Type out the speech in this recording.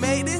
made it.